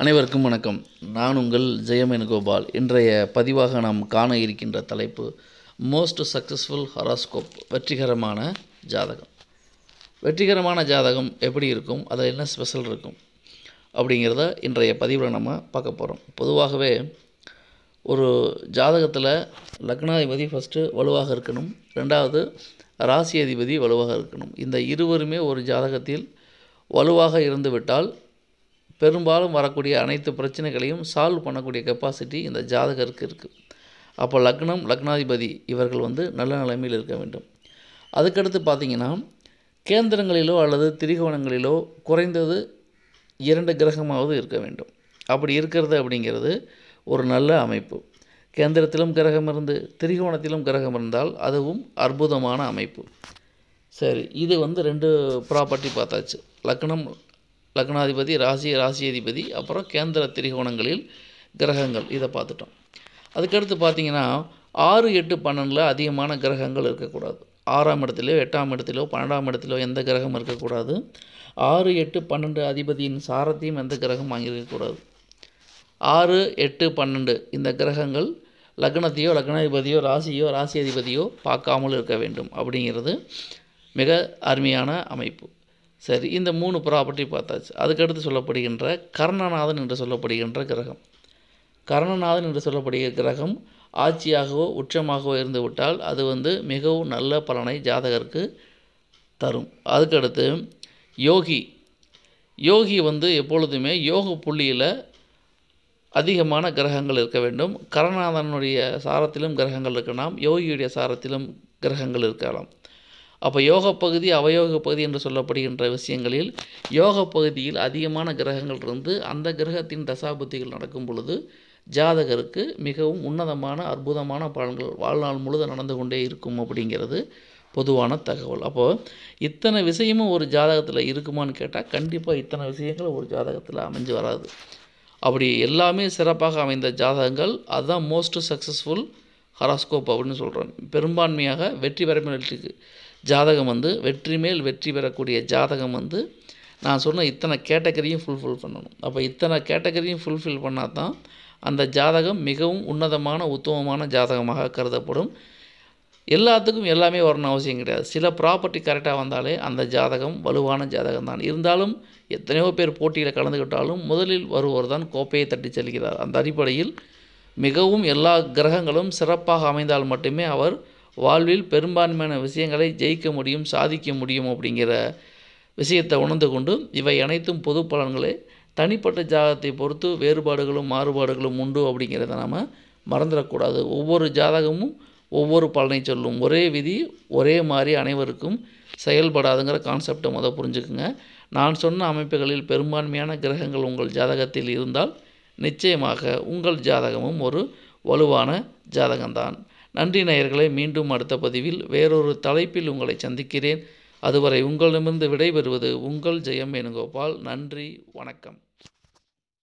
அனைவருக்கும் வணக்கம். நான் உங்கள் ஜெயமேனுகோபால். இன்றைய பதிவாக நாம் காண இருக்கின்ற தலைப்பு மோஸ்ட் சக்ஸஸ்ஃபுல் ஹராஸ்கோப் வெற்றிகரமான ஜாதகம். வெற்றிகரமான ஜாதகம் எப்படி இருக்கும்? அதில் என்ன ஸ்பெஷல் இருக்கும்? அப்படிங்கிறத இன்றைய பதிவில் நம்ம பார்க்க போகிறோம் பொதுவாகவே ஒரு ஜாதகத்தில் லக்னாதிபதி ஃபஸ்ட்டு வலுவாக இருக்கணும். ரெண்டாவது ராசி அதிபதி வலுவாக இருக்கணும். இந்த இருவருமே ஒரு ஜாதகத்தில் வலுவாக இருந்துவிட்டால் பெரும்பாலும் வரக்கூடிய அனைத்து பிரச்சனைகளையும் சால்வ் பண்ணக்கூடிய கெப்பாசிட்டி இந்த ஜாதகருக்கு இருக்குது அப்போ லக்னம் லக்னாதிபதி இவர்கள் வந்து நல்ல நிலைமையில் இருக்க வேண்டும். அதுக்கடுத்து பார்த்திங்கன்னா கேந்திரங்களிலோ அல்லது திரிகோணங்களிலோ குறைந்தது இரண்டு கிரகமாவது இருக்க வேண்டும். அப்படி இருக்கிறது அப்படிங்கிறது ஒரு நல்ல அமைப்பு. கேந்திரத்திலும் கிரகம் இருந்து திரிகோணத்திலும் கிரகம் இருந்தால் அதுவும் அற்புதமான அமைப்பு. சரி இது வந்து ரெண்டு ப்ராப்பர்ட்டி பார்த்தாச்சு. லக்னம் லக்னாதிபதி ராசி ராசி அதிபதி அப்புறம் கேந்திர திரிகோணங்களில் கிரகங்கள். இதை பார்த்துட்டோம். அதுக்கடுத்து பார்த்தீங்கன்னா ஆறு எட்டு பன்னெண்டில் அதிகமான கிரகங்கள் இருக்கக்கூடாது. ஆறாம் இடத்துலையோ எட்டாம் இடத்துலையோ பன்னெண்டாம் இடத்துலையோ எந்த கிரகம் இருக்கக்கூடாது. ஆறு எட்டு பன்னெண்டு அதிபதியின் சாரத்தையும் எந்த கிரகம் வாங்கியிருக்கக்கூடாது. ஆறு எட்டு பன்னெண்டு இந்த கிரகங்கள் லக்னத்தையோ லக்னாதிபதியோ ராசியோ ராசி அதிபதியோ பார்க்காமல் இருக்க வேண்டும். அப்படிங்கிறது மிக அருமையான அமைப்பு. சரி இந்த மூணு ப்ராப்பர்ட்டி பார்த்தாச்சு. அதுக்கடுத்து சொல்லப்படுகின்ற கர்ணநாதன் என்று சொல்லப்படுகின்ற கிரகம். கர்ணநாதன் என்று சொல்லப்படுகிற கிரகம் ஆட்சியாகவோ உச்சமாகவோ இருந்துவிட்டால் அது வந்து மிகவும் நல்ல பலனை ஜாதகருக்கு தரும். அதுக்கடுத்து யோகி. யோகி வந்து எப்பொழுதுமே யோக புள்ளியில் அதிகமான கிரகங்கள் இருக்க வேண்டும். கரணநாதனுடைய சாரத்திலும் கிரகங்கள் இருக்கலாம். யோகியுடைய சாரத்திலும் கிரகங்கள் இருக்கலாம். அப்போ யோக பகுதி அவயோக பகுதி என்று சொல்லப்படுகின்ற விஷயங்களில் யோக பகுதியில் அதிகமான கிரகங்கள் இருந்து அந்த கிரகத்தின் தசாபுத்திகள் நடக்கும் பொழுது ஜாதகருக்கு மிகவும் உன்னதமான அற்புதமான பலன்கள் வாழ்நாள் முழுதும் நடந்து கொண்டே இருக்கும் அப்படிங்கிறது பொதுவான தகவல். அப்போது இத்தனை விஷயமும் ஒரு ஜாதகத்தில் இருக்குமான்னு கேட்டால் கண்டிப்பாக இத்தனை விஷயங்கள் ஒரு ஜாதகத்தில் அமைஞ்சு வராது. அப்படி எல்லாமே சிறப்பாக அமைந்த ஜாதகங்கள் அதுதான் மோஸ்ட் சக்ஸஸ்ஃபுல் ஹராஸ்கோப் அப்படின்னு சொல்கிறோம் பெரும்பான்மையாக வெற்றி பெற ஜாதகம் வந்து வெற்றி மேல் வெற்றி பெறக்கூடிய ஜாதகம் வந்து நான் சொன்ன இத்தனை கேட்டகரியும் ஃபுல்ஃபில் பண்ணணும். அப்போ இத்தனை கேட்டகரியும் ஃபுல்ஃபில் பண்ணால் தான் அந்த ஜாதகம் மிகவும் உன்னதமான உத்தமமான ஜாதகமாக கருதப்படும். எல்லாத்துக்கும் எல்லாமே வரணும் அவசியம் கிடையாது. சில ப்ராப்பர்ட்டி கரெக்டாக வந்தாலே அந்த ஜாதகம் வலுவான ஜாதகம் தான். இருந்தாலும் எத்தனையோ பேர் போட்டியில் கலந்துக்கிட்டாலும் முதலில் வருவோர் தான் கோப்பையை தட்டி செல்கிறார். அந்த அடிப்படையில் மிகவும் எல்லா கிரகங்களும் சிறப்பாக அமைந்தால் மட்டுமே அவர் வாழ்வில் பெரும்பான்மையான விஷயங்களை ஜெயிக்க முடியும் சாதிக்க முடியும் அப்படிங்கிற விஷயத்தை உணர்ந்து கொண்டு இவை அனைத்தும் பொது பலன்களே. தனிப்பட்ட ஜாதகத்தை பொறுத்து வேறுபாடுகளும் மாறுபாடுகளும் உண்டு அப்படிங்கிறத நாம் மறந்துடக்கூடாது. ஒவ்வொரு ஜாதகமும் ஒவ்வொரு பலனை சொல்லும். ஒரே விதி ஒரே மாதிரி அனைவருக்கும் செயல்படாதுங்கிற கான்செப்டை முதல் புரிஞ்சுக்குங்க. நான் சொன்ன அமைப்புகளில் பெரும்பான்மையான கிரகங்கள் உங்கள் ஜாதகத்தில் இருந்தால் நிச்சயமாக உங்கள் ஜாதகமும் ஒரு வலுவான ஜாதகம்தான். நன்றி நேயர்களை மீண்டும் அடுத்த பதிவில் வேறொரு தலைப்பில் உங்களை சந்திக்கிறேன். அதுவரை உங்களிடமிருந்து விடைபெறுவது உங்கள் ஜெயம் வேணுகோபால். நன்றி வணக்கம்.